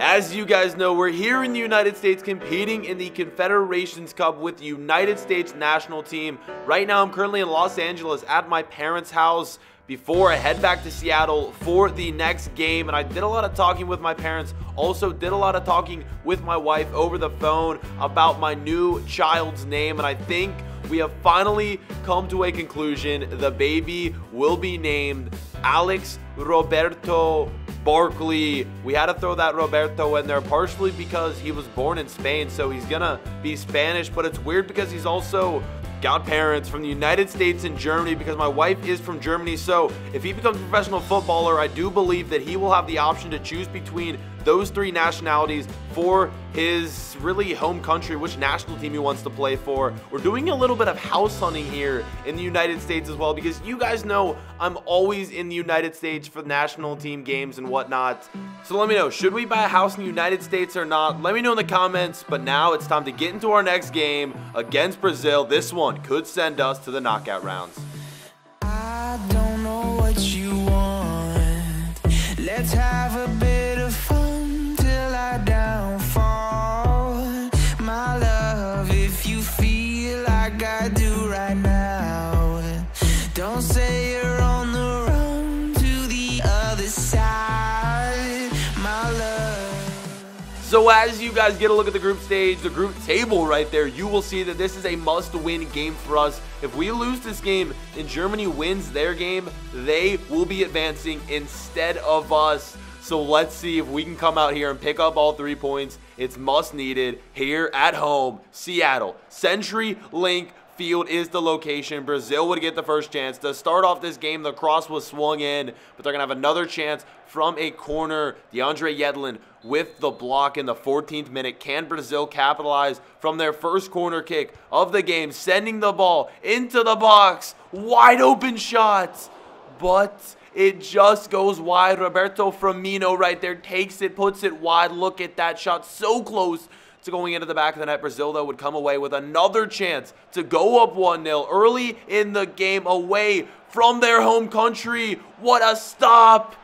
As you guys know, we're here in the United States competing in the Confederations Cup with the United States national team. Right now, I'm currently in Los Angeles at my parents' house before I head back to Seattle for the next game. And I did a lot of talking with my parents, also did a lot of talking with my wife over the phone about my new child's name. And I think we have finally come to a conclusion. The baby will be named Alex Roberto Barclay. We had to throw that Roberto in there partially because he was born in Spain, so he's gonna be Spanish, but it's weird because he's also got parents from the United States and Germany because my wife is from Germany. So if he becomes a professional footballer, I do believe that he will have the option to choose between those three nationalities for his really home country, which national team he wants to play for. We're doing a little bit of house hunting here in the United States as well because you guys know I'm always in the United States for national team games and whatnot. So let me know, should we buy a house in the United States or not? Let me know in the comments, but now it's time to get into our next game against Brazil. This one could send us to the knockout rounds. As you guys get a look at the group stage, the group table right there, you will see that this is a must-win game for us. If we lose this game and Germany wins their game, they will be advancing instead of us. So let's see if we can come out here and pick up all three points. It's must needed here at home, Seattle. Century Link Field is the location. Brazil would get the first chance. To start off this game, the cross was swung in, but they're going to have another chance from a corner. DeAndre Yedlin with the block in the 14th minute. Can Brazil capitalize from their first corner kick of the game, sending the ball into the box? Wide open shots, but it just goes wide. Roberto Firmino right there takes it, puts it wide. Look at that shot. So close to going into the back of the net. Brazil, though, would come away with another chance to go up 1-0 early in the game away from their home country. What a stop!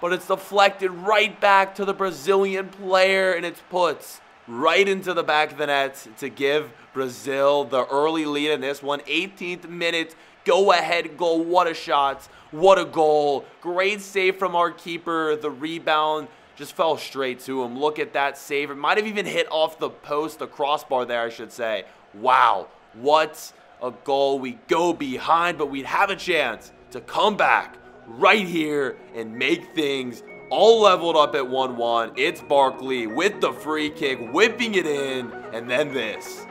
But it's deflected right back to the Brazilian player, and it's put right into the back of the net to give Brazil the early lead in this one. 18th minute, go ahead goal. What a shot. What a goal. Great save from our keeper. The rebound just fell straight to him. Look at that save. It might have even hit off the post, the crossbar there, I should say. Wow. What a goal. We go behind, but we'd have a chance to come back right here and make things all leveled up at 1-1. It's Barclay with the free kick, whipping it in, and then this.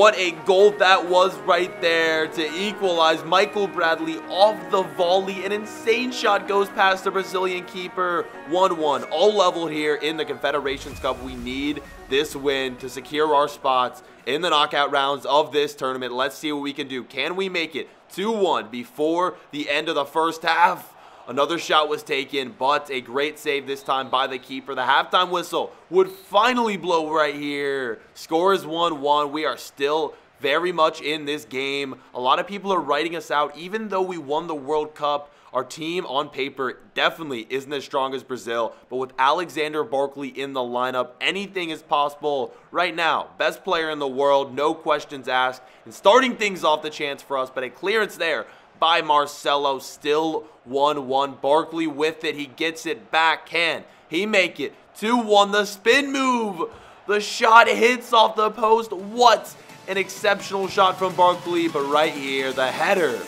What a goal that was right there to equalize. Michael Bradley off the volley. An insane shot goes past the Brazilian keeper. 1-1. All leveled here in the Confederations Cup. We need this win to secure our spots in the knockout rounds of this tournament. Let's see what we can do. Can we make it 2-1 before the end of the first half? Another shot was taken, but a great save this time by the keeper. The halftime whistle would finally blow right here. Score is 1-1. We are still very much in this game. A lot of people are writing us out. Even though we won the World Cup, our team on paper definitely isn't as strong as Brazil. But with Alexander Barclay in the lineup, anything is possible right now. Best player in the world, no questions asked. And starting things off the chance for us, but a clearance there by Marcelo. Still 1-1. Barclay with it. He gets it back. Can he make it? 2-1. The spin move. The shot hits off the post. What an exceptional shot from Barclay. But right here, the header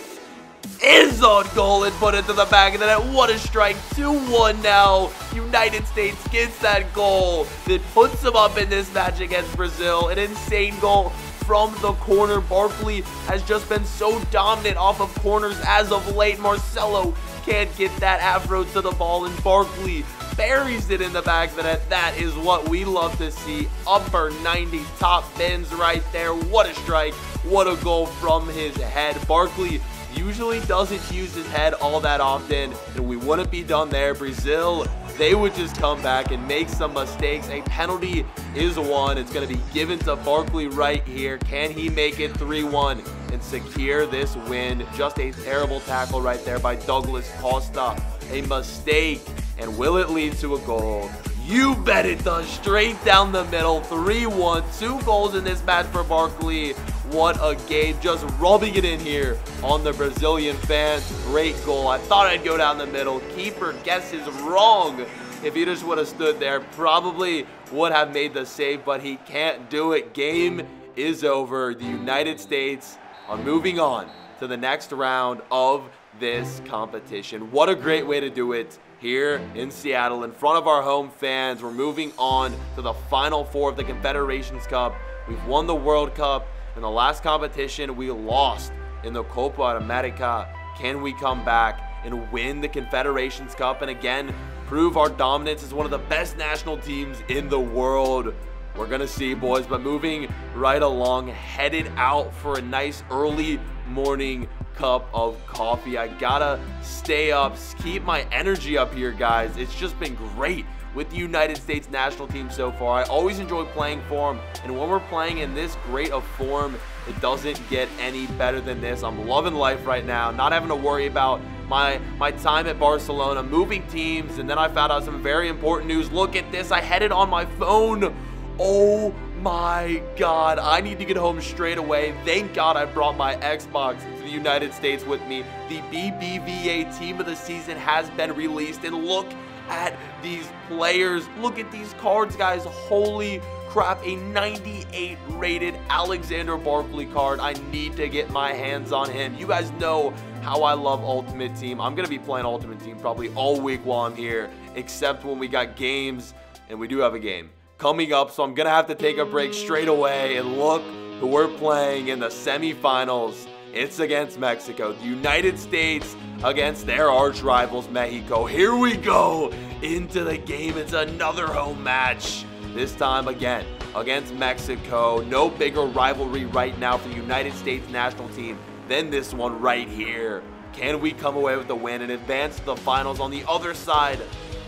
is on goal and put it to the back of the net. What a strike. 2-1 now. United States gets that goal that puts them up in this match against Brazil. An insane goal from the corner. Barclay has just been so dominant off of corners as of late. Marcelo can't get that afro to the ball, and Barclay buries it in the back of the net. That is what we love to see. Upper 90 top bends right there. What a strike. What a goal from his head. Barclay usually doesn't use his head all that often, and we wouldn't be done there. Brazil, they would just come back and make some mistakes. A penalty is one. It's going to be given to Barclay right here. Can he make it 3-1 and secure this win? Just a terrible tackle right there by Douglas Costa. A mistake. And will it lead to a goal? You bet it does. Straight down the middle. 3-1. Two goals in this match for Barclay. What a game. Just rubbing it in here on the Brazilian fans. Great goal. I thought I'd go down the middle. Keeper guesses wrong. If he just would have stood there, probably would have made the save, but he can't do it. Game is over. The United States are moving on to the next round of this competition. What a great way to do it here in Seattle in front of our home fans. We're moving on to the final four of the Confederations Cup. We've won the World Cup. In the last competition, we lost in the Copa America. Can we come back and win the Confederations Cup and again prove our dominance as one of the best national teams in the world? We're going to see, boys, but moving right along, headed out for a nice early morning cup of coffee. I gotta stay up, keep my energy up here, guys. It's just been great with the United States national team so far. I always enjoy playing for them, and when we're playing in this great of form, it doesn't get any better than this. I'm loving life right now, not having to worry about my my time at Barcelona, moving teams, and then I found out some very important news. Look at this, I had it on my phone. Oh my god, I need to get home straight away. Thank God I brought my Xbox to the United States with me. The BBVA Team of the Season has been released, and look at these players. Look at these cards, guys. Holy crap, a 98 rated Alexander Barclay card. I need to get my hands on him. You guys know how I love Ultimate Team. I'm going to be playing Ultimate Team probably all week while I'm here, except when we got games, and we do have a game coming up, so I'm going to have to take a break straight away and look who we're playing in the semifinals. It's against Mexico. The United States against their arch rivals, Mexico. Here we go into the game. It's another home match. This time again against Mexico. No bigger rivalry right now for the United States national team than this one right here. Can we come away with the win and advance to the finals on the other side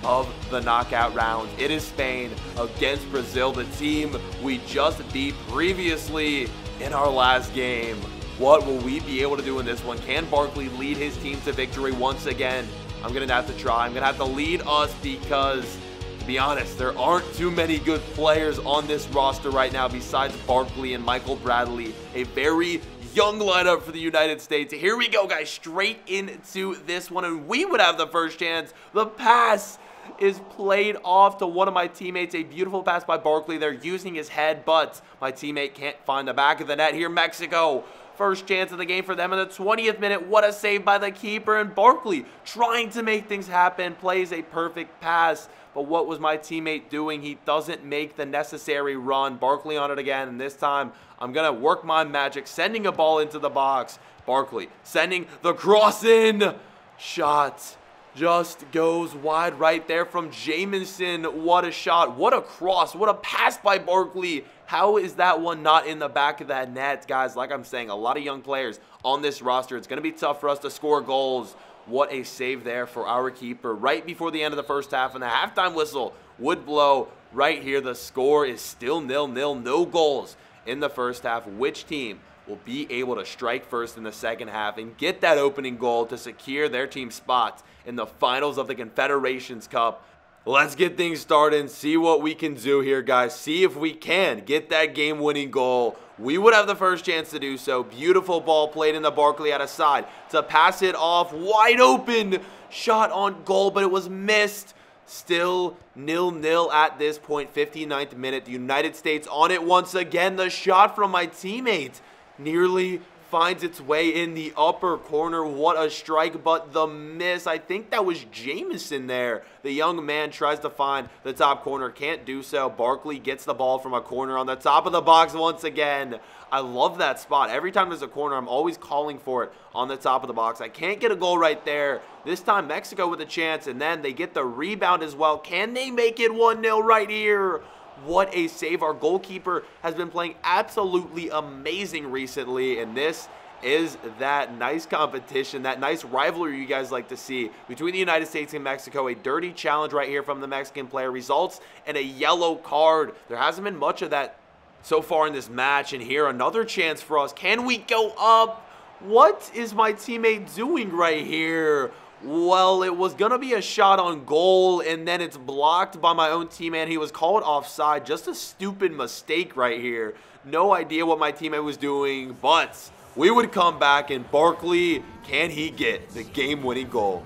of the knockout round. It is Spain against Brazil, the team we just beat previously in our last game. What will we be able to do in this one? Can Barclay lead his team to victory once again? I'm going to have to try. I'm going to have to lead us because, to be honest, there aren't too many good players on this roster right now besides Barclay and Michael Bradley. A very young lineup for the United States. Here we go, guys, straight into this one, and we would have the first chance. The pass is played off to one of my teammates. A beautiful pass by Barclay. They're using his head, but my teammate can't find the back of the net here. Mexico First chance of the game for them in the 20th minute. What a save by the keeper. And Barclay trying to make things happen. Plays a perfect pass. But what was my teammate doing? He doesn't make the necessary run. Barclay on it again. And this time, I'm going to work my magic. Sending a ball into the box. Barclay sending the cross in. Shot just goes wide right there from Jamison. What a shot. What a cross. What a pass by Barclay. How is that one not in the back of that net? Guys, like I'm saying, a lot of young players on this roster. It's going to be tough for us to score goals. What a save there for our keeper right before the end of the first half. And the halftime whistle would blow right here. The score is still nil-nil. No goals in the first half. Which team will be able to strike first in the second half and get that opening goal to secure their team spots in the finals of the Confederations Cup Let's get things started and see what we can do here, guys. See if we can get that game-winning goal. We would have the first chance to do so. Beautiful ball played in the Barclay out of side to pass it off. Wide open shot on goal, but it was missed. Still nil-nil at this point. 59th minute. The United States on it once again. The shot from my teammate nearly finds its way in the upper corner. What a strike, but the miss. I think that was Jamison there. The young man tries to find the top corner, can't do so. Barclay gets the ball from a corner on the top of the box once again. I love that spot. Every time there's a corner, I'm always calling for it on the top of the box. I can't get a goal right there. This time, Mexico with a chance, and then they get the rebound as well. Can they make it 1-0 right here? What a save. Our goalkeeper has been playing absolutely amazing recently, and this is that nice competition, that nice rivalry you guys like to see between the United States and Mexico. A dirty challenge right here from the Mexican player results in a yellow card. There hasn't been much of that so far in this match. And here, another chance for us. Can we go up? What is my teammate doing right here? Well, it was going to be a shot on goal, and then it's blocked by my own teammate. He was called offside. Just a stupid mistake right here. No idea what my teammate was doing, but we would come back, and Barclay, can he get the game-winning goal?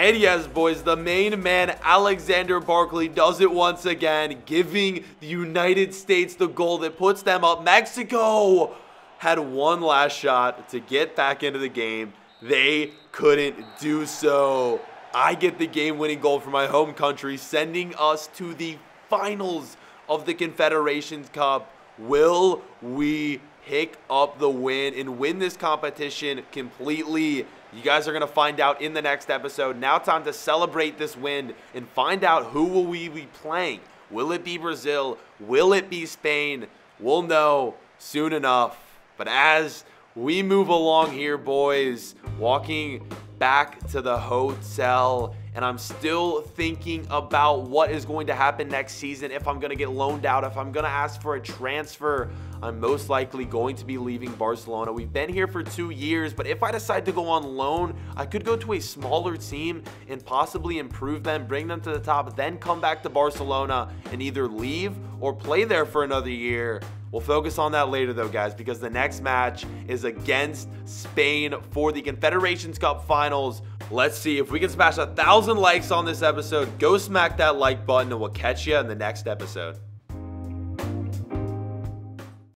And yes, boys, the main man, Alexander Barclay, does it once again, giving the United States the goal that puts them up. Mexico had one last shot to get back into the game. They couldn't do so. I get the game-winning goal for my home country, sending us to the finals of the Confederations Cup. Will we pick up the win and win this competition completely? You guys are going to find out in the next episode. Now time to celebrate this win and find out who will we be playing. Will it be Brazil? Will it be Spain? We'll know soon enough. But as we move along here, boys, walking back to the hotel and I'm still thinking about what is going to happen next season if I'm going to get loaned out, if I'm going to ask for a transfer. I'm most likely going to be leaving Barcelona. We've been here for two years, but if I decide to go on loan, I could go to a smaller team and possibly improve them, bring them to the top, then come back to Barcelona and either leave or play there for another year. We'll focus on that later though, guys, because the next match is against Spain for the Confederations Cup Finals. Let's see if we can smash a thousand likes on this episode. Go smack that like button and we'll catch you in the next episode.